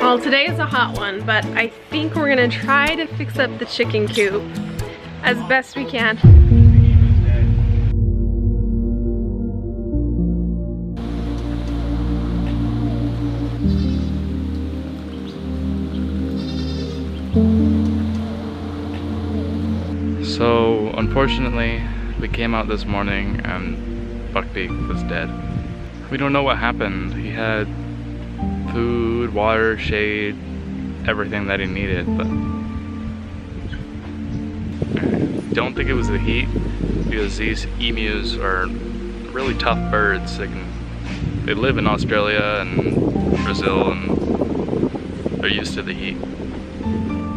Well, today is a hot one, but I think we're gonna try to fix up the chicken coop as best we can. So, unfortunately, we came out this morning and Buckbeak was dead. We don't know what happened. He had food, water, shade, everything that he needed, but I don't think it was the heat because these emus are really tough birds. They can they live in Australia and Brazil and they're used to the heat.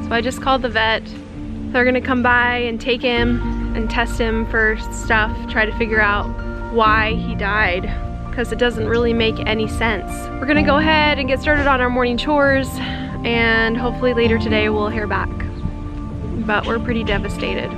So I just called the vet. They're gonna come by and take him and test him for stuff, try to figure out why he died because it doesn't really make any sense. We're gonna go ahead and get started on our morning chores and hopefully later today we'll hear back. But we're pretty devastated.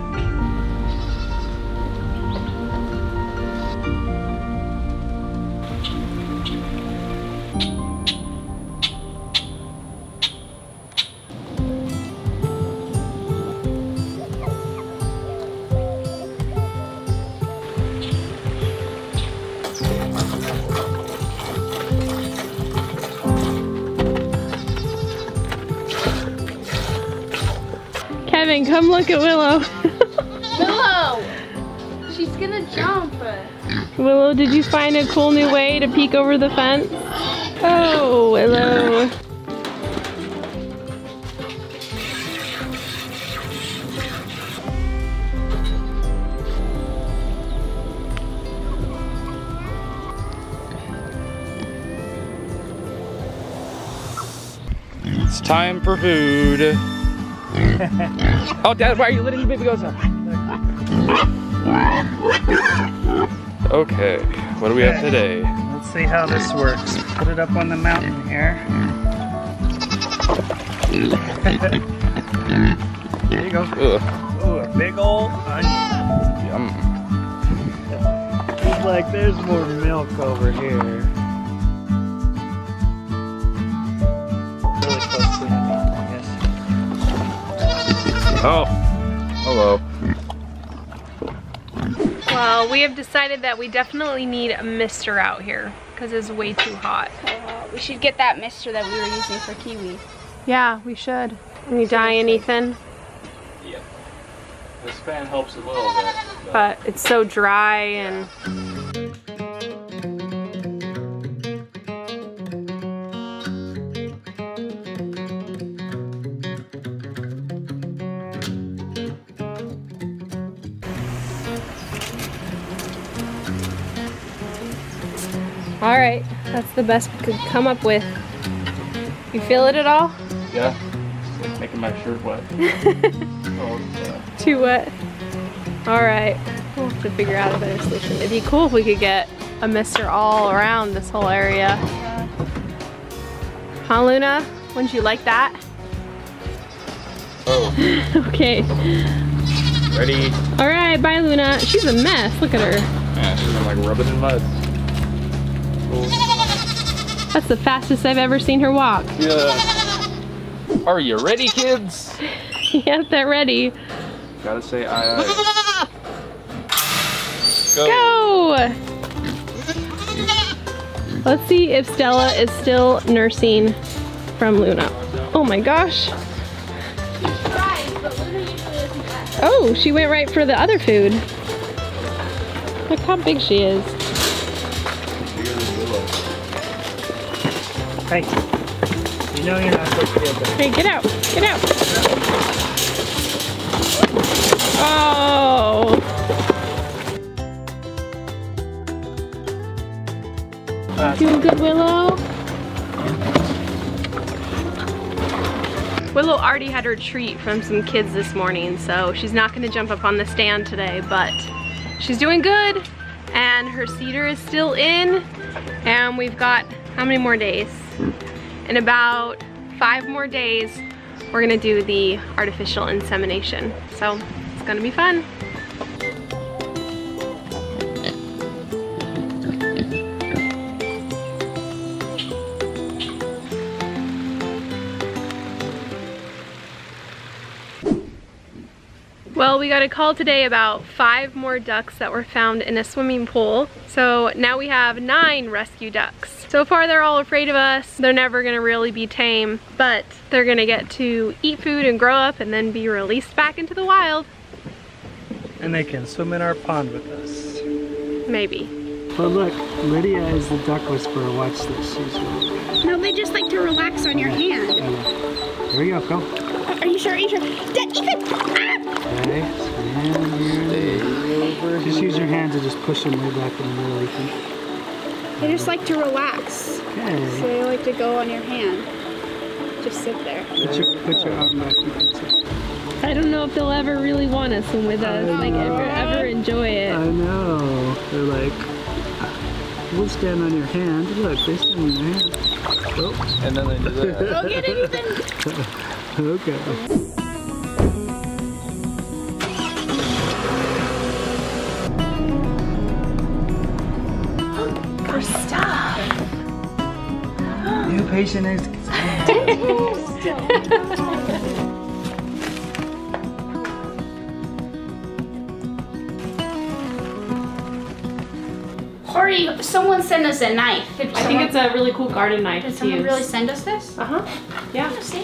Kevin, come look at Willow. Willow! She's gonna jump. Willow, did you find a cool new way to peek over the fence? Oh, Willow. It's time for food. oh, Dad, why are you letting the baby goes up? Okay, what do we have today? Let's see how this works. Put it up on the mountain here. there you go. Ugh, Ooh, a big old onion. yum. Looks like there's more milk over here. Oh, hello. Well, we have decided that we definitely need a mister out here because it's way too hot. Uh, we should get that mister that we were using for kiwi. Yeah, we should. Any dying, Ethan? Yeah. This fan helps a little bit. But it's so dry and All right, that's the best we could come up with. You feel it at all? Yeah, it's like making my shirt wet. oh, yeah. Too wet. All right, we'll have to figure out a better solution. It'd be cool if we could get a mister all around this whole area. Huh, Luna? Wouldn't you like that? Oh, okay. ready? All right, bye, Luna. She's a mess. Look at her. Yeah, she's gonna like rub it in mud. That's the fastest I've ever seen her walk. Yeah. Are you ready, kids? yes, they're ready. Gotta say aye aye. Go. Go! Let's see if Stella is still nursing from Luna. Oh my gosh. Right, but Luna usually isn't that. Oh, she went right for the other food. Look how big she is. Hey, you know you're not supposed to be able to. Hey, get out, get out. Oh. Doing good, Willow? Willow already had her treat from some kids this morning, so she's not gonna jump up on the stand today, but she's doing good, and her CIDR is still in, and we've got, how many more days? In about five more days, we're gonna do the artificial insemination. So it's gonna be fun. Well, we got a call today about five more ducks that were found in a swimming pool. So now we have nine rescue ducks. So far they're all afraid of us. They're never gonna really be tame, but they're gonna get to eat food and grow up and then be released back into the wild. And they can swim in our pond with us. Maybe. But look, Lydia is the duck whisperer. Watch this. She's really No, they just like to relax on your hand. Here we go, go. Are you sure? Are you sure? Dad, Ethan! Ah! Okay, stand here. Just use your hand to just push them way back in the middle, Ethan. They just like to relax. So they like to go on your hand. Just sit there. Put your, put your arm back, Ethan. I don't know if they'll ever really want to swim with us, like ever, ever enjoy it. I know. They're like, we'll stand on your hand. Look, they stand on your hand. Oh, And then they do that. Go get it, Ethan! okay. Patient is. Hurry, someone send us a knife. Did I think it's a really cool garden knife Did to someone use. really send us this? Uh-huh. Yeah. Let's see.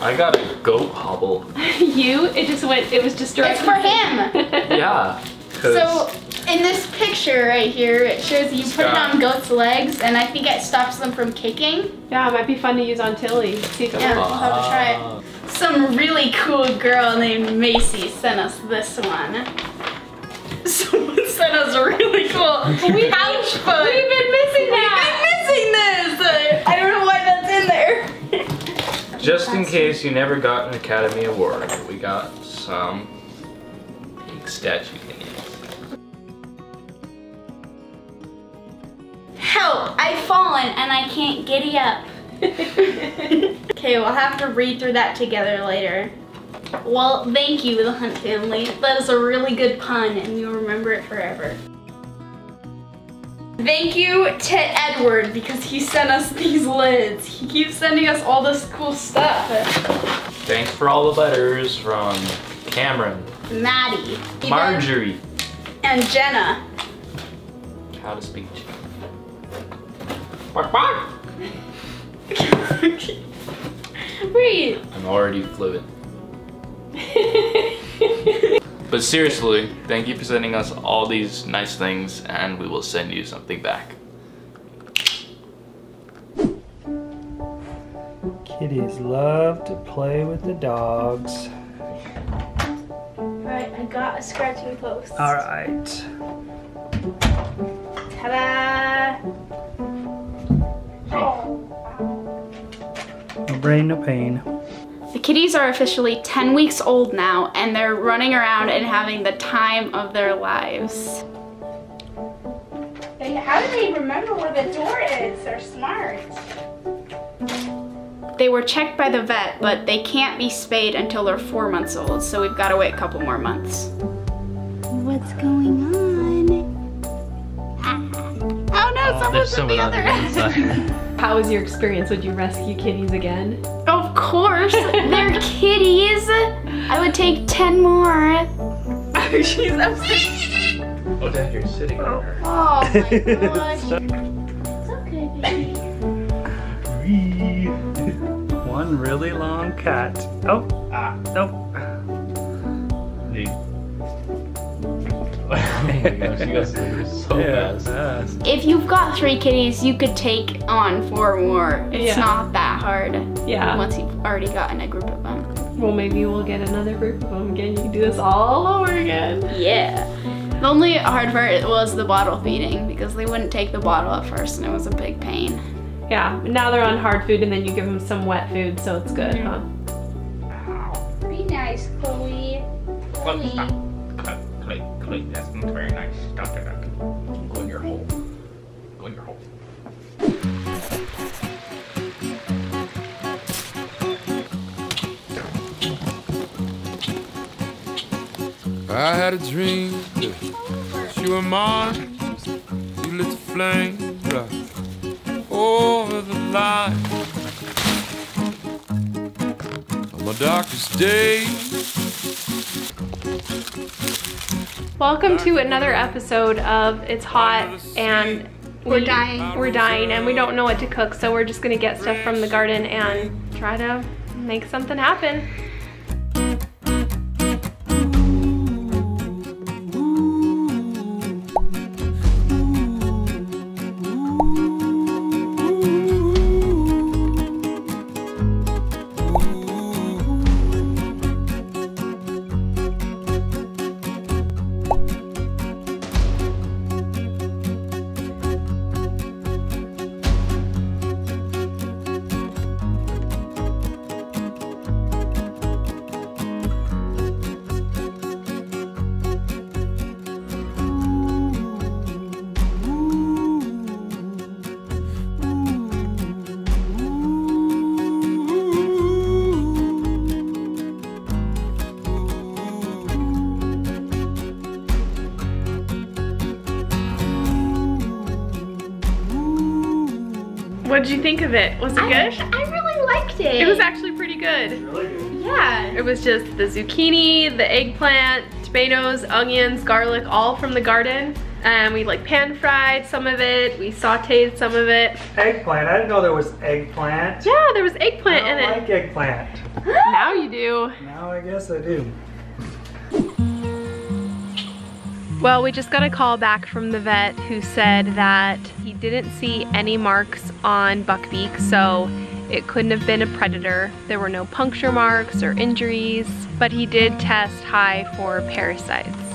I got a goat hobble. you? It just went, it was just It's for him. Yeah. 'Cause So in this picture right here, it shows you put it on goats' legs, and I think it stops them from kicking. Yeah, it might be fun to use on Tilly. See if it Yeah, works. we'll have to try it. Ah. Some really cool girl named Macy sent us this one. Someone sent us a really cool We- couch foot. We've been missing that. We've been missing this. I don't know why that's in there. just in case you never got an Academy Award, we got some pink statue I've fallen and I can't giddy up. okay, we'll have to read through that together later. Well, thank you, the Hunt family. That is a really good pun, and you'll remember it forever. Thank you to Edward because he sent us these lids. He keeps sending us all this cool stuff. Thanks for all the letters from Cameron, Maddie, Ethan, Marjorie, and Jenna. how to speak. Bark, bark. Wait. I'm already fluent. But seriously, thank you for sending us all these nice things, and we will send you something back. Kitties love to play with the dogs. Alright, I got a scratching post. All right. Ta-da! Brain, no pain. The kitties are officially 10 weeks old now, and they're running around and having the time of their lives. how do they remember where the door is? They're smart. They were checked by the vet, but they can't be spayed until they're four months old, so we've got to wait a couple more months. What's going on? Ah. Oh no, oh, someone's on the other end. How was your experience? Would you rescue kitties again? Of course, they're kitties. I would take 10 more. She's upset. Oh, Dad, you're sitting on her. Oh my gosh. It's okay, baby. One really long cat. Oh, ah, nope. Oh my gosh, you guys are so Yeah, fast. fast. If you've got three kitties, you could take on four more. It's Yeah. not that hard Yeah. once you've already gotten a group of them. Well, maybe we'll get another group of them again. You can do this all over again. Yeah. The only hard part was the bottle feeding because they wouldn't take the bottle at first and it was a big pain. Yeah, now they're on hard food and then you give them some wet food, so it's good, mm-hmm. huh? Be nice, Chloe. Chloe plate. That sounds very nice. Stop that up. Go in your hole. Go in your hole. I had a dream that you were mine. You lit the flame right over the line. On my darkest days. Welcome to another episode of It's Hot and We're dying. We're dying and we don't know what to cook, so we're just gonna get stuff from the garden and try to make something happen. Did you think of it? Was it I, good? I really liked it. It was actually pretty good. Yeah. It was just the zucchini, the eggplant, tomatoes, onions, garlic, all from the garden. And we like pan fried some of it. We sauteed some of it. Eggplant. I didn't know there was eggplant. Yeah, there was I eggplant don't in it. like eggplant. Now you do. Now I guess I do. Well, we just got a call back from the vet who said that he didn't see any marks on Buckbeak, so it couldn't have been a predator. There were no puncture marks or injuries, but he did test high for parasites.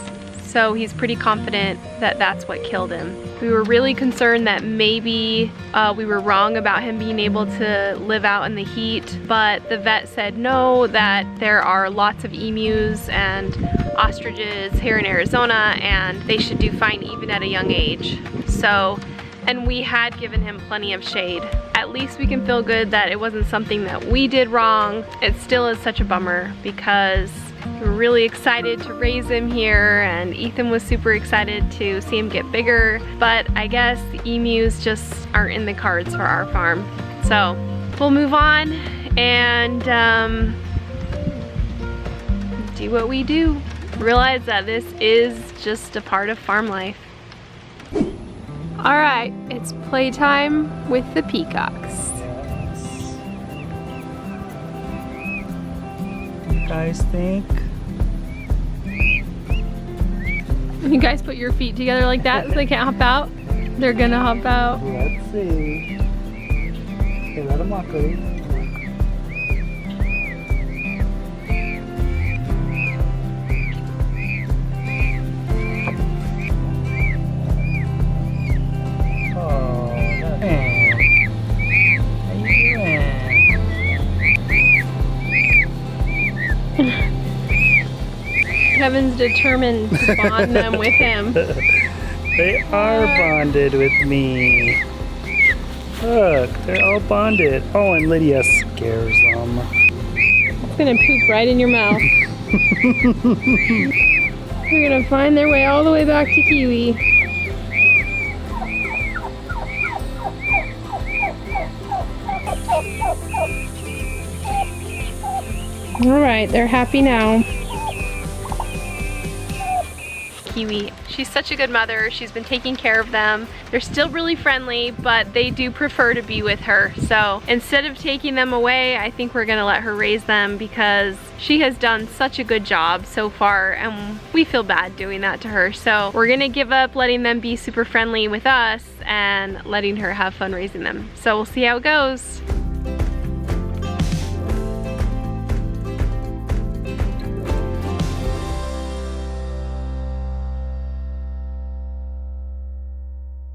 So he's pretty confident that that's what killed him. We were really concerned that maybe uh, we were wrong about him being able to live out in the heat, but the vet said no, that there are lots of emus and ostriches here in Arizona and they should do fine even at a young age. So, and we had given him plenty of shade. At least we can feel good that it wasn't something that we did wrong. It still is such a bummer because were really excited to raise him here and Ethan was super excited to see him get bigger. But I guess emus just aren't in the cards for our farm. So we'll move on and um, do what we do. Realize that this is just a part of farm life. All right, it's playtime with the peacocks. Guys think? You guys put your feet together like that so they can't hop out? They're gonna hop out. Let's see. Okay, let them walk, Cody. Determined to bond them with him. They are bonded with me. Look, they're all bonded. Oh, and Lydia scares them. It's gonna poop right in your mouth. They're gonna find their way all the way back to Kiwi. All right, they're happy now. Kiwi. She's such a good mother. She's been taking care of them. They're still really friendly, but they do prefer to be with her. So instead of taking them away, I think we're gonna let her raise them because she has done such a good job so far and we feel bad doing that to her. So we're gonna give up letting them be super friendly with us and letting her have fun raising them. So we'll see how it goes.